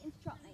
instruct